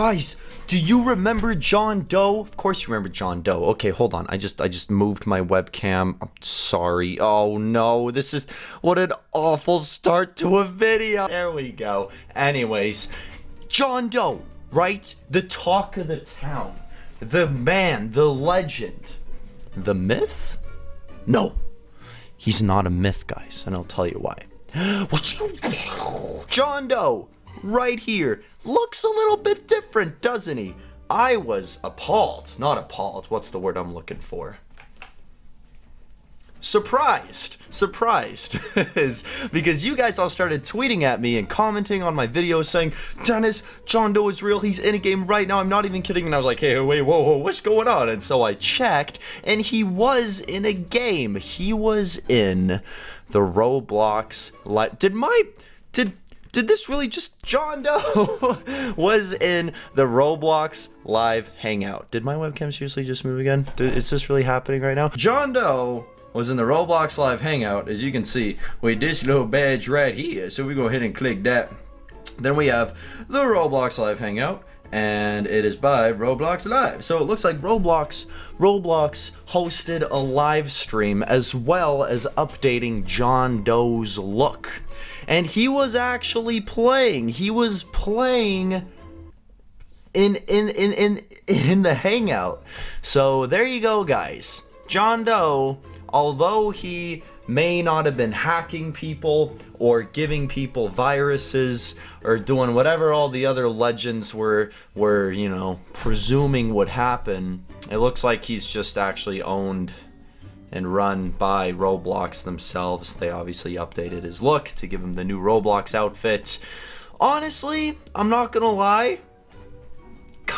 Guys, do you remember John Doe? Of course you remember John Doe. Okay, hold on. I just I just moved my webcam. I'm sorry. Oh no, this is what an awful start to a video. There we go. Anyways, John Doe, right? The talk of the town. The man, the legend. The myth? No. He's not a myth, guys, and I'll tell you why. What's John Doe, right here, looks a little bit different, doesn't he? I was appalled. Not appalled. What's the word I'm looking for? surprised surprised because you guys all started tweeting at me and commenting on my videos saying denis john doe is real he's in a game right now i'm not even kidding and i was like hey wait whoa whoa what's going on and so i checked and he was in a game he was in the roblox did my did did this really just John Doe was in the Roblox live hangout? Did my webcam seriously just move again? Is this really happening right now? John Doe was in the Roblox Live Hangout, as you can see, with this little badge right here. So we go ahead and click that. Then we have the Roblox Live Hangout, and it is by Roblox Live. So it looks like Roblox Roblox hosted a live stream as well as updating John Doe's look. And he was actually playing. He was playing in in in in in the hangout. So there you go guys. John Doe although he may not have been hacking people or giving people viruses or doing whatever all the other legends were were you know presuming would happen. It looks like he's just actually owned and run by Roblox themselves. They obviously updated his look to give him the new Roblox outfit. Honestly I'm not gonna lie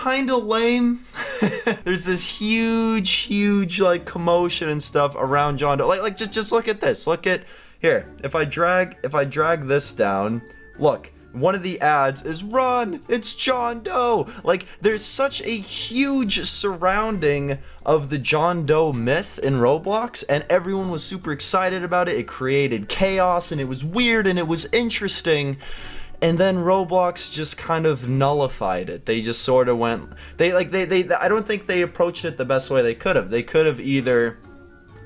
kind of lame. There's this huge, huge like commotion and stuff around John Doe. Like, like just just look at this. Look at here. If I drag, if I drag this down, look. One of the ads is run. It's John Doe. Like there's such a huge surrounding of the John Doe myth in Roblox, and everyone was super excited about it. It created chaos, and it was weird, and it was interesting and then Roblox just kind of nullified it. They just sort of went they like they they I don't think they approached it the best way they could have. They could have either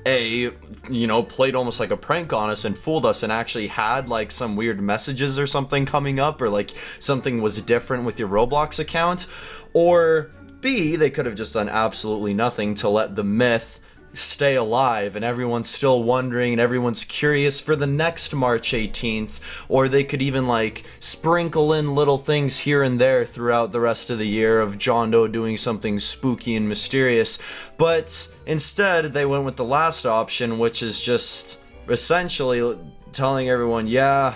a you know played almost like a prank on us and fooled us and actually had like some weird messages or something coming up or like something was different with your Roblox account or B they could have just done absolutely nothing to let the myth stay alive and everyone's still wondering and everyone's curious for the next March 18th or they could even like sprinkle in little things here and there throughout the rest of the year of John Doe doing something spooky and mysterious. But instead they went with the last option which is just essentially telling everyone yeah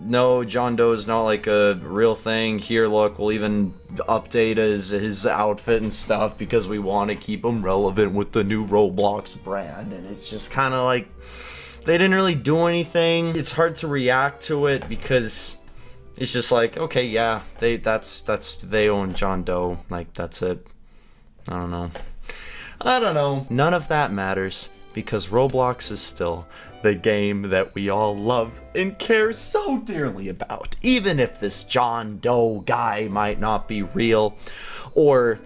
no, John Doe is not like a real thing. Here, look, we'll even update his, his outfit and stuff because we want to keep him relevant with the new Roblox brand. And it's just kind of like, they didn't really do anything. It's hard to react to it because it's just like, okay, yeah, they that's, that's, they own John Doe. Like, that's it. I don't know. I don't know. None of that matters because Roblox is still the game that we all love and care so dearly about, even if this John Doe guy might not be real, or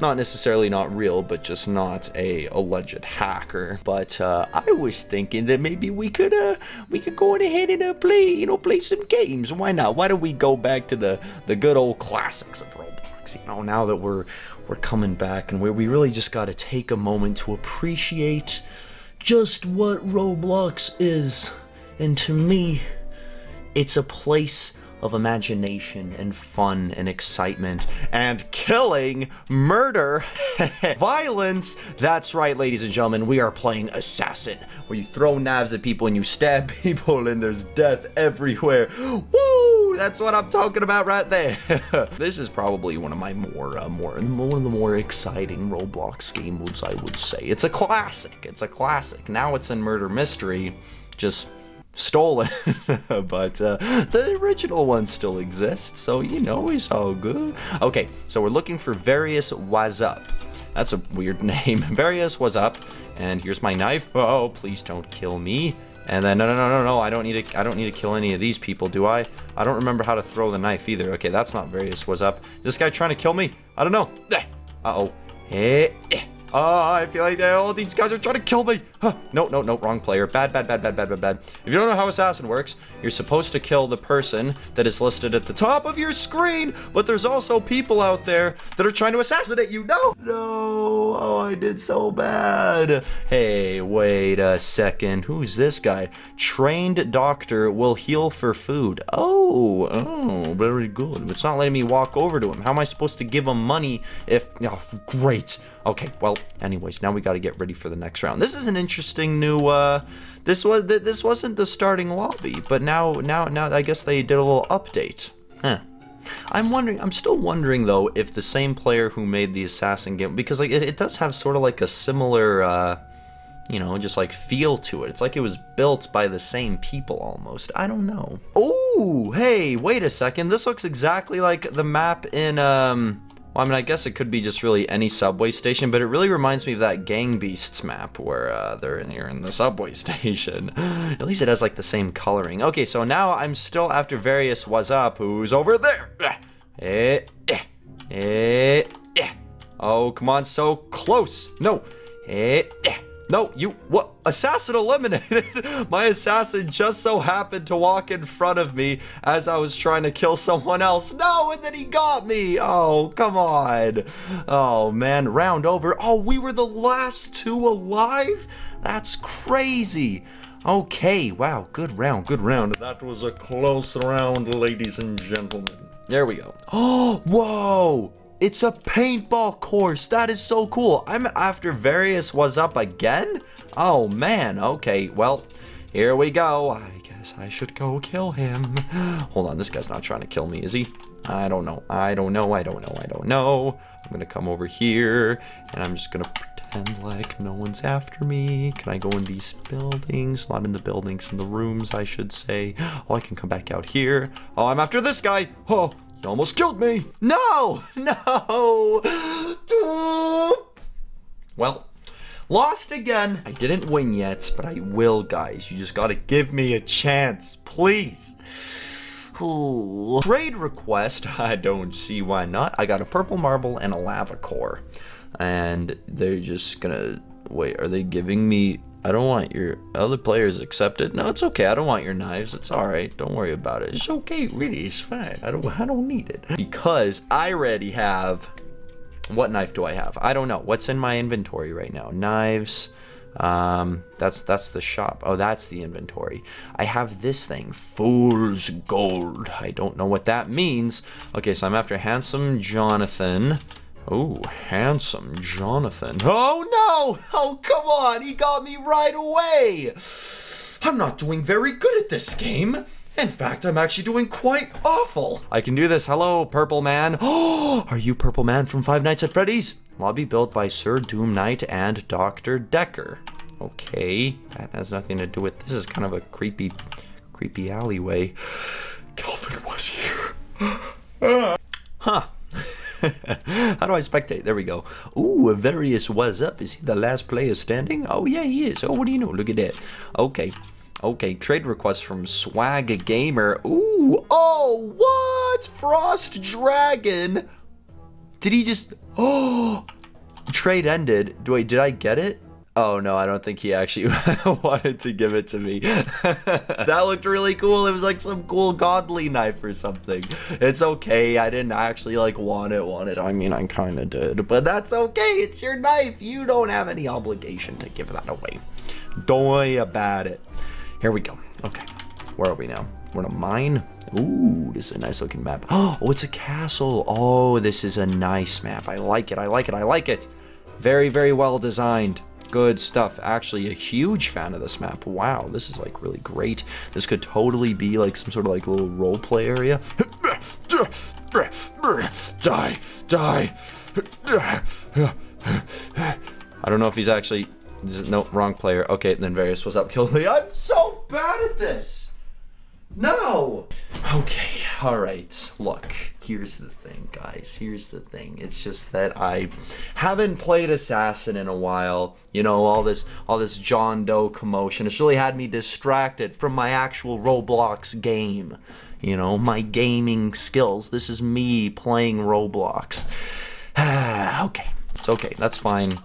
not necessarily not real, but just not a alleged hacker. But uh, I was thinking that maybe we could uh, we could go ahead and uh, play you know play some games. Why not? Why don't we go back to the the good old classics of Roblox? You know, now that we're we're coming back and we we really just got to take a moment to appreciate just what Roblox is. And to me, it's a place of imagination and fun and excitement and killing, murder, violence. That's right, ladies and gentlemen, we are playing Assassin, where you throw knives at people and you stab people and there's death everywhere. Woo! That's what I'm talking about right there. this is probably one of my more, uh, more, one of the more exciting Roblox game modes, I would say. It's a classic. It's a classic. Now it's in Murder Mystery, just stolen, but uh, the original one still exists, so you know it's all good. Okay, so we're looking for Various Was Up. That's a weird name. Various Was Up, and here's my knife. Oh, please don't kill me. And then no no no no no I don't need to I don't need to kill any of these people do I? I don't remember how to throw the knife either. Okay that's not various. What's up? This guy trying to kill me? I don't know. Eh, uh oh. Hey. Oh, eh. ah, I feel like all these guys are trying to kill me. Huh. No, no, no, wrong player. Bad, bad, bad, bad, bad, bad, bad. If you don't know how Assassin works, you're supposed to kill the person that is listed at the top of your screen, but there's also people out there that are trying to assassinate you. No, no. I did so bad. Hey, wait a second. Who's this guy? Trained doctor will heal for food. Oh, oh, very good. It's not letting me walk over to him. How am I supposed to give him money if... Oh, great. Okay, well, anyways, now we got to get ready for the next round. This is an interesting new, uh, this was, this wasn't the starting lobby, but now, now, now, I guess they did a little update. Huh. I'm wondering, I'm still wondering though, if the same player who made the Assassin game, because like, it, it does have sort of like a similar, uh, you know, just like feel to it. It's like it was built by the same people almost. I don't know. Oh, hey, wait a second. This looks exactly like the map in, um, well, I mean, I guess it could be just really any subway station, but it really reminds me of that Gang Beasts map where uh, they're in here in the subway station. At least it has like the same coloring. Okay, so now I'm still after various was up. Who's over there? Eh, eh, eh, eh. Oh, come on, so close. No. Eh, eh. No, you, what? Assassin eliminated. My assassin just so happened to walk in front of me as I was trying to kill someone else. No, and then he got me. Oh, come on. Oh, man, round over. Oh, we were the last two alive? That's crazy. Okay, wow, good round, good round. That was a close round, ladies and gentlemen. There we go. Oh, whoa. It's a paintball course. That is so cool. I'm after Various was up again? Oh, man. Okay, well, here we go. I guess I should go kill him. Hold on, this guy's not trying to kill me, is he? I don't know. I don't know. I don't know. I don't know. I'm going to come over here, and I'm just going to pretend like no one's after me. Can I go in these buildings? Not in the buildings, in the rooms, I should say. Oh, I can come back out here. Oh, I'm after this guy. Oh, he almost killed me. No, no. Well, lost again. I didn't win yet, but I will, guys. You just gotta give me a chance, please. Ooh. Trade request, I don't see why not. I got a purple marble and a lava core. And they're just gonna, wait, are they giving me I don't want your other players accepted. No, it's okay. I don't want your knives. It's all right. Don't worry about it. It's okay. Really, it's fine. I don't. I don't need it because I already have. What knife do I have? I don't know. What's in my inventory right now? Knives. Um, that's that's the shop. Oh, that's the inventory. I have this thing, fool's gold. I don't know what that means. Okay, so I'm after handsome Jonathan. Oh, handsome Jonathan. Oh no! Oh, come on! He got me right away! I'm not doing very good at this game. In fact, I'm actually doing quite awful. I can do this. Hello, Purple Man. Oh, are you Purple Man from Five Nights at Freddy's? Lobby built by Sir Doom Knight and Dr. Decker. Okay, that has nothing to do with this. is kind of a creepy, creepy alleyway. Calvin was here. Ah. huh. How do I spectate? There we go. Ooh, Various was up. Is he the last player standing? Oh, yeah, he is. Oh, what do you know? Look at that. Okay. Okay, trade request from Swag Gamer. Ooh, oh, what? Frost Dragon. Did he just... Oh, trade ended. Do I, did I get it? Oh no, I don't think he actually wanted to give it to me. that looked really cool. It was like some cool godly knife or something. It's okay. I didn't actually like want it, want it. I mean, I kind of did, but that's okay. It's your knife. You don't have any obligation to give that away. Don't worry about it. Here we go. Okay, where are we now? We're in a mine. Ooh, this is a nice looking map. Oh, it's a castle. Oh, this is a nice map. I like it. I like it. I like it. Very, very well designed. Good stuff. Actually, a huge fan of this map. Wow, this is like really great. This could totally be like some sort of like little role play area. Die, die. I don't know if he's actually. No, wrong player. Okay, and then Various was up, killed me. I'm so bad at this. No. Okay, all right. Look, here's the thing, guys. Here's the thing. It's just that I haven't played Assassin in a while. You know, all this all this John Doe commotion. It's really had me distracted from my actual Roblox game. You know, my gaming skills. This is me playing Roblox. okay. It's okay. That's fine.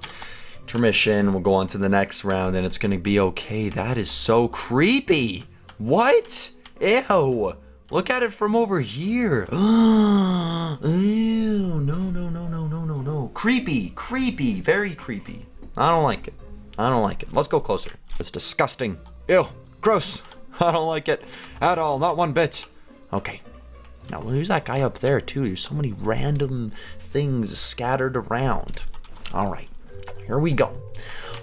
Intermission. We'll go on to the next round and it's going to be okay. That is so creepy. What? Ew. Look at it from over here. Ew. No, no, no, no, no, no, no. Creepy. Creepy. Very creepy. I don't like it. I don't like it. Let's go closer. It's disgusting. Ew. Gross. I don't like it at all. Not one bit. Okay. Now, who's that guy up there, too? There's so many random things scattered around. All right. Here we go.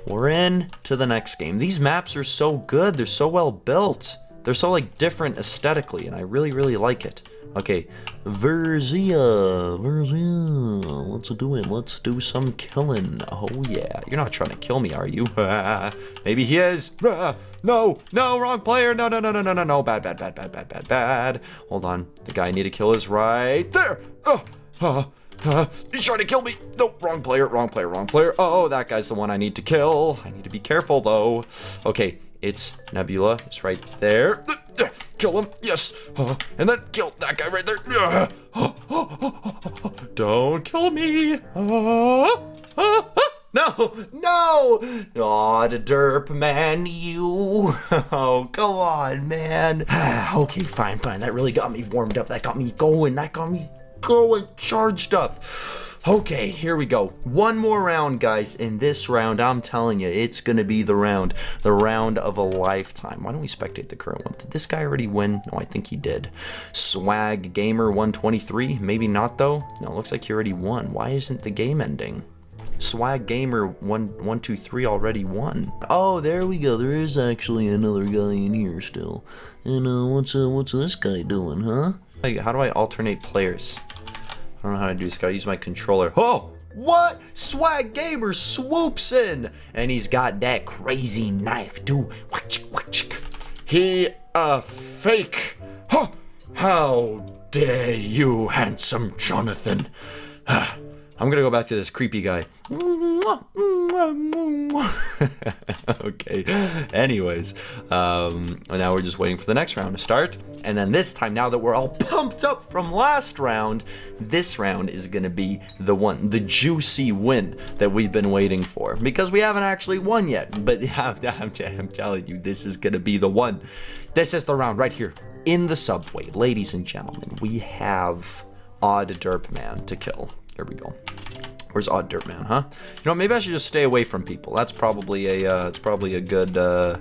We're in to the next game. These maps are so good. They're so well built. They're so like different aesthetically, and I really, really like it. Okay, Verzia, Verzia, let's do it. Let's do some killing. Oh yeah, you're not trying to kill me, are you? Maybe he is. no, no, wrong player. No, no, no, no, no, no, no. Bad, bad, bad, bad, bad, bad, bad. Hold on. The guy I need to kill is right there. Uh, uh, uh, he's trying to kill me. No, wrong player, wrong player, wrong player. Oh, that guy's the one I need to kill. I need to be careful though. Okay, it's Nebula. It's right there. Kill him. Yes. Uh, and then kill that guy right there. Uh, uh, uh, Don't kill me. Uh, uh, no, no. Oh, the derp man, you. Oh, come on, man. okay, fine, fine. That really got me warmed up. That got me going. That got me going charged up. Okay, here we go. One more round, guys. In this round, I'm telling you, it's going to be the round. The round of a lifetime. Why don't we spectate the current one? Did this guy already win? No, I think he did. Swag Gamer 123? Maybe not, though. No, looks like he already won. Why isn't the game ending? Swag Gamer 123 already won. Oh, there we go. There is actually another guy in here still. And uh, what's uh, what's this guy doing, huh? How do I alternate players? I don't know how to do this. Gotta use my controller. Oh! What? Swag Gamer swoops in! And he's got that crazy knife, dude. He a fake. Huh. How dare you, handsome Jonathan? I'm gonna go back to this creepy guy. okay. Anyways, um, now we're just waiting for the next round to start. And then this time, now that we're all pumped up from last round, this round is gonna be the one, the juicy win that we've been waiting for. Because we haven't actually won yet. But I'm, I'm, I'm telling you, this is gonna be the one. This is the round right here in the subway. Ladies and gentlemen, we have Odd Derp Man to kill. Here we go. Where's Odd Dirt Man, huh? You know, maybe I should just stay away from people. That's probably a, uh, it's probably a good, uh,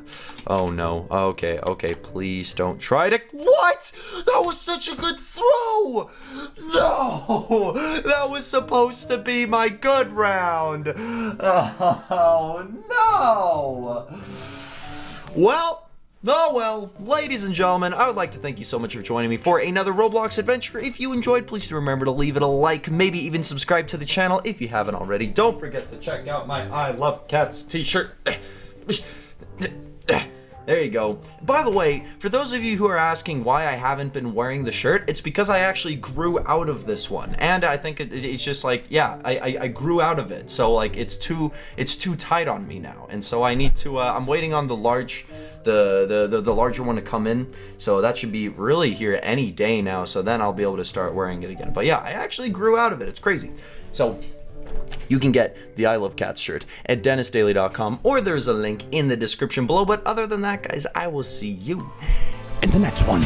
oh no. Okay, okay, please don't try to, what? That was such a good throw! No! That was supposed to be my good round! Oh, no! Well, Oh well, ladies and gentlemen, I would like to thank you so much for joining me for another Roblox adventure. If you enjoyed, please do remember to leave it a like, maybe even subscribe to the channel if you haven't already. Don't forget to check out my I Love Cats t-shirt. There you go. By the way, for those of you who are asking why I haven't been wearing the shirt, it's because I actually grew out of this one. And I think it, it's just like, yeah, I, I, I, grew out of it. So like it's too it's too tight on me now. And so I need to, uh, I'm waiting on the large the, the, the, the larger one to come in. So that should be really here any day now. So then I'll be able to start wearing it again. But yeah, I actually grew out of it. It's crazy. So you can get the I Love Cats shirt at DenisDaily.com or there's a link in the description below. But other than that, guys, I will see you in the next one.